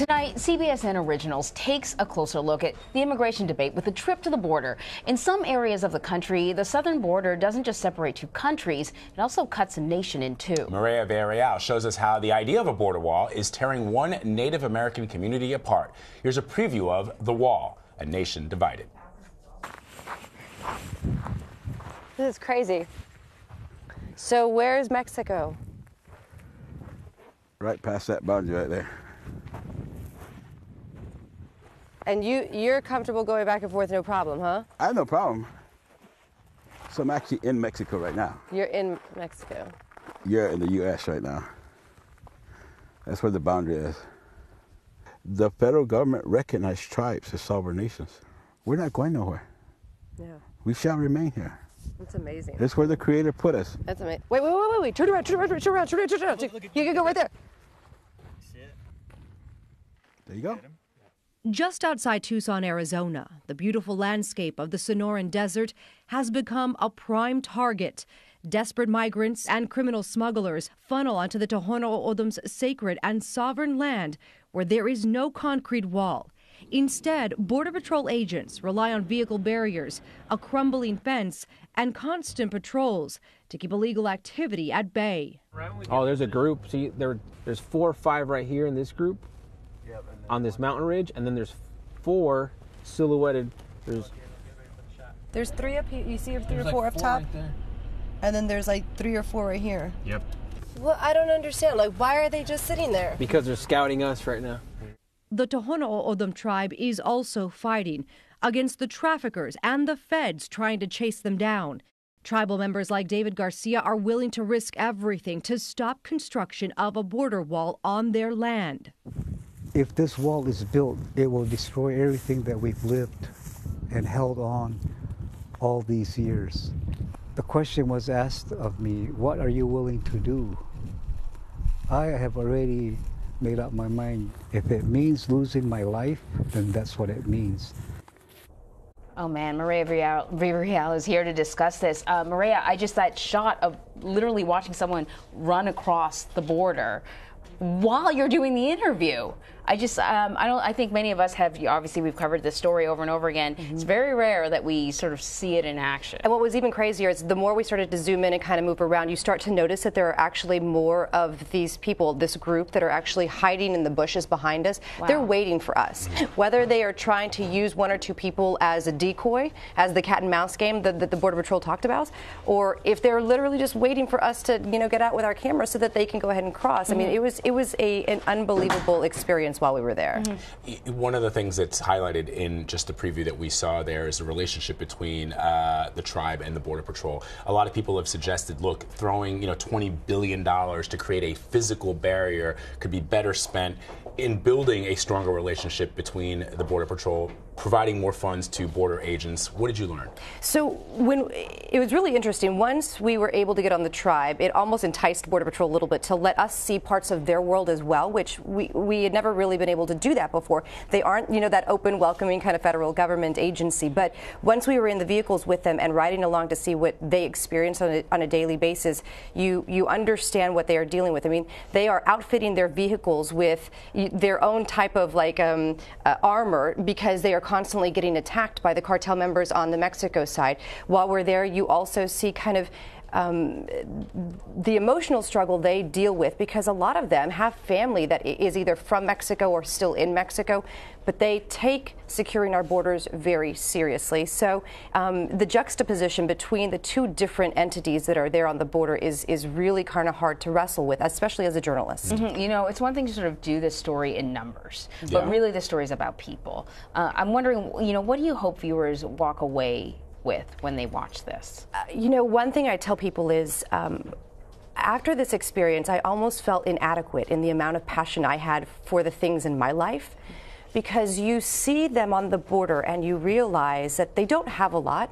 Tonight, CBSN Originals takes a closer look at the immigration debate with a trip to the border. In some areas of the country, the southern border doesn't just separate two countries, it also cuts a nation in two. Mireya Villarreal shows us how the idea of a border wall is tearing one Native American community apart. Here's a preview of The Wall, a nation divided. This is crazy. So where's Mexico? Right past that boundary right there. And you you're comfortable going back and forth, no problem, huh? I have no problem. So I'm actually in Mexico right now. You're in Mexico. You're in the U.S. right now. That's where the boundary is. The federal government recognized tribes as sovereign nations. We're not going nowhere. Yeah. We shall remain here. That's amazing. That's where the Creator put us. That's amazing. Wait, wait, wait, wait, wait. Turn around, turn around, turn around, turn around, turn around. you can go right there. There you go. Just outside Tucson, Arizona, the beautiful landscape of the Sonoran Desert has become a prime target. Desperate migrants and criminal smugglers funnel onto the Tohono O'odham's sacred and sovereign land where there is no concrete wall. Instead, Border Patrol agents rely on vehicle barriers, a crumbling fence, and constant patrols to keep illegal activity at bay. Oh, there's a group. See, there, there's four or five right here in this group on this mountain ridge, and then there's four silhouetted. There's There's three up here. You see three or four up top? and then there's like three or four right here. Yep. Well, I don't understand. Like, why are they just sitting there? Because they're scouting us right now. The Tohono O'odham tribe is also fighting against the traffickers and the feds trying to chase them down. Tribal members like David Garcia are willing to risk everything to stop construction of a border wall on their land. If this wall is built, it will destroy everything that we've lived and held on all these years. The question was asked of me, what are you willing to do? I have already made up my mind. If it means losing my life, then that's what it means. Oh man, Mireya Villarreal is here to discuss this. Uh, Mireya, I just that shot of literally watching someone run across the border while you're doing the interview. I just, um, I don't, I think many of us have, obviously, we've covered this story over and over again. Mm-hmm. It's very rare that we sort of see it in action. And what was even crazier is the more we started to zoom in and kind of move around, you start to notice that there are actually more of these people, this group, that are actually hiding in the bushes behind us. Wow. They're waiting for us. Whether they are trying to use one or two people as a decoy, as the cat and mouse game that, that the Border Patrol talked about, or if they're literally just waiting for us to, you know, get out with our cameras so that they can go ahead and cross. Mm-hmm. I mean, mm-hmm. it was, it was a, an unbelievable experience while we were there. Mm-hmm. One of the things that's highlighted in just the preview that we saw there is the relationship between uh, the tribe and the Border Patrol. A lot of people have suggested, look, throwing you know 20 billion dollars to create a physical barrier could be better spent in building a stronger relationship between the Border Patrol, providing more funds to border agents. What did you learn? So when it was really interesting, once we were able to get on the tribe, it almost enticed Border Patrol a little bit to let us see parts of their world as well, which we, we had never really been able to do that before. They aren't, you know, that open, welcoming kind of federal government agency. But once we were in the vehicles with them and riding along to see what they experience on a, on a daily basis, you you understand what they are dealing with. I mean, they are outfitting their vehicles with their own type of like um, uh, armor because they are constantly getting attacked by the cartel members on the Mexico side. While we're there, you also see kind of um, the emotional struggle they deal with because a lot of them have family that is either from Mexico or still in Mexico, but they take securing our borders very seriously. So um, the juxtaposition between the two different entities that are there on the border is is really kind of hard to wrestle with, especially as a journalist. Mm-hmm. You know, it's one thing to sort of do this story in numbers, yeah. but really the story is about people. Uh, I'm wondering, you know, what do you hope viewers walk away with when they watch this? Uh, you know, one thing I tell people is. Um, after this experience, I almost felt inadequate in the amount of passion I had for the things in my life because you see them on the border and you realize that they don't have a lot,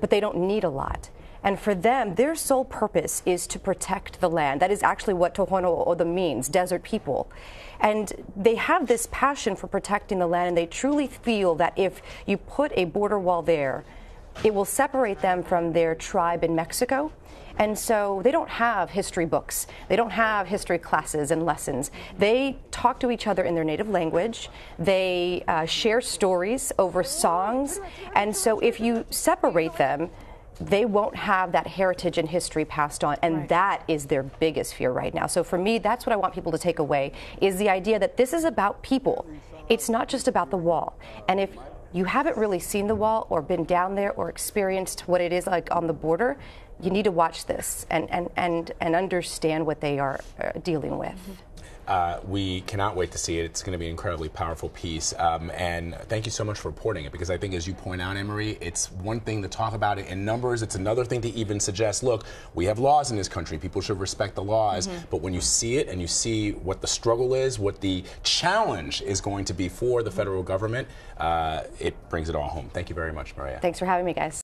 but they don't need a lot. And for them, their sole purpose is to protect the land. That is actually what Tohono O'odham means, desert people. And they have this passion for protecting the land, and they truly feel that if you put a border wall there, it will separate them from their tribe in Mexico. And so they don't have history books. They don't have history classes and lessons. They talk to each other in their native language. They uh, share stories over songs. And so if you separate them, they won't have that heritage and history passed on and that is their biggest fear right now so for me that's what i want people to take away is the idea that this is about people it's not just about the wall and if you haven't really seen the wall or been down there or experienced what it is like on the border you need to watch this and and and, and understand what they are uh, dealing with Uh, we cannot wait to see it. It's going to be an incredibly powerful piece. Um, and thank you so much for reporting it because I think, as you point out, Emery, it's one thing to talk about it in numbers. It's another thing to even suggest, look, we have laws in this country. People should respect the laws. But when you see it and you see what the struggle is, what the challenge is going to be for the federal government, uh, it brings it all home. Thank you very much, Mireya. thanks for having me guys